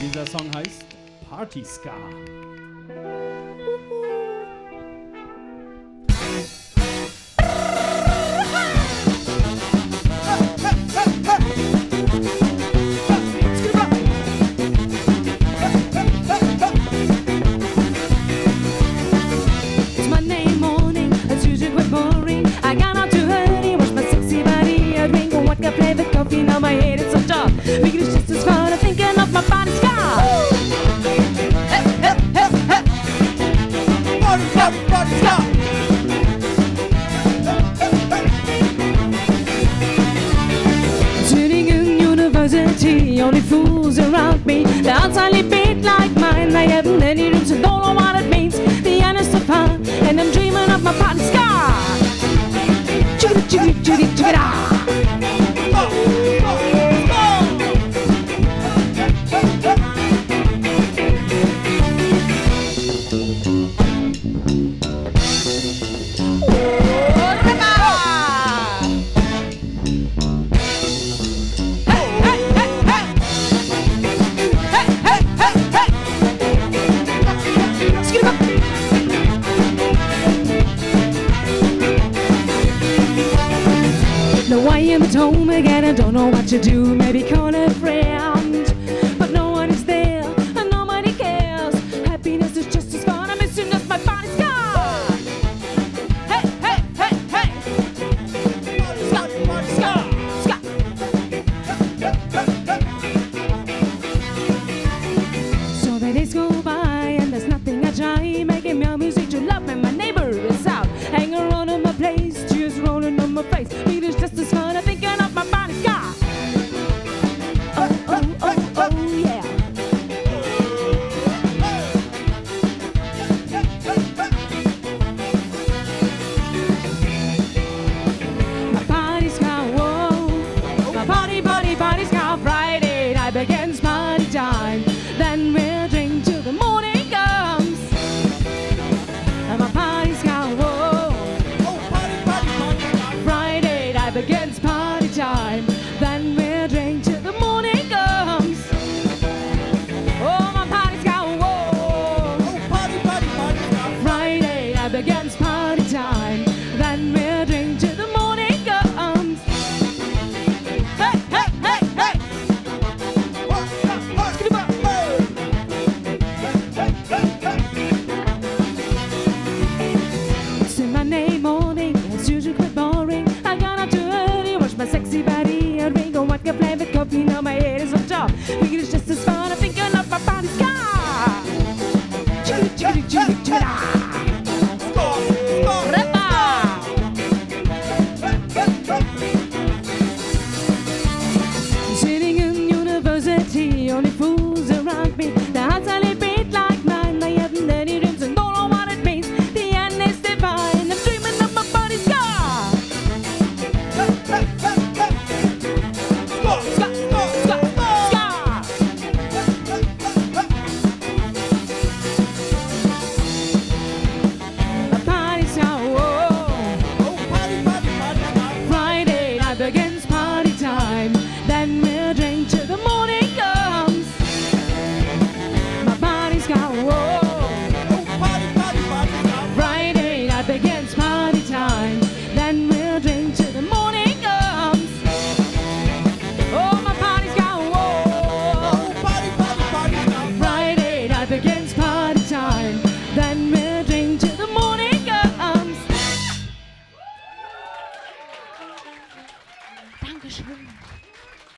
Dieser Song heißt Party Ska. coffee, now my head is so tough. Making it just as fun, I'm thinking of my body's scar. Hey, hey, hey, hey. Party Ska, party ska. University, only fools around me. The outside bit like mine, I haven't any roots and don't know what it means. home again and don't know what to do. Maybe call a friend, but no one is there and nobody cares. Happiness is just as fun. I'm as soon as my body's gone. Hey, hey, hey, hey. Scott, Scott, Scott. So the days go by. begins party time. Then we'll drink till the morning comes. Hey, hey, hey, hey! Monday morning, as usual, quite boring. I gotta do early, wash my sexy body, a ring on what can play with